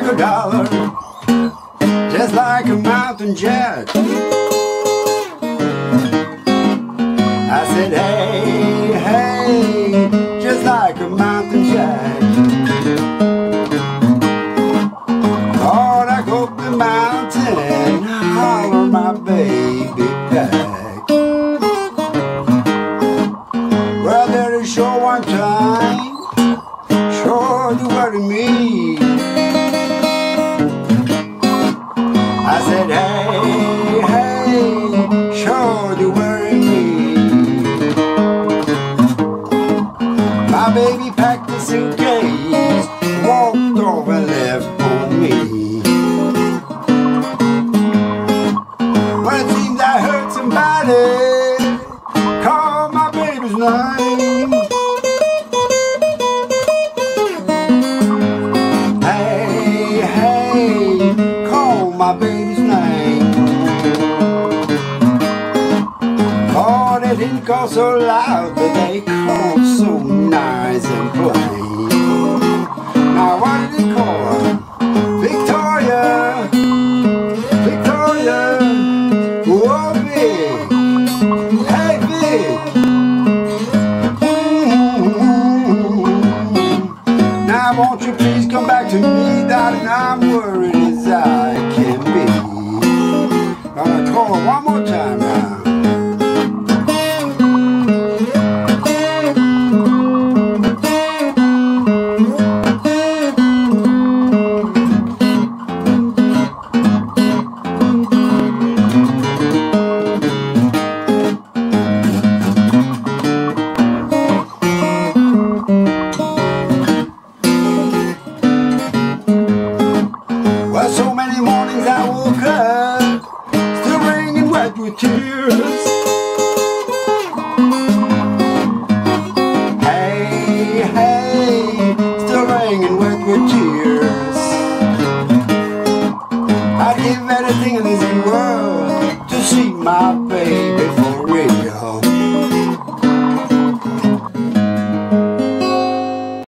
like a dollar, just like a mountain jet. I said, hey, hey, just like a mountain jet. Lord, I go the mountain, holler my baby back. Well, there is sure one time, sure you worry me. Packed a suitcase, walked off and left on me. Well, it seems I heard somebody call my baby's name. Hey, hey, call my baby's name. Oh, they didn't call so loud, but they won't you I woke up Still wringing wet with tears. Hey, hey Still wringing wet with tears. I'd give anything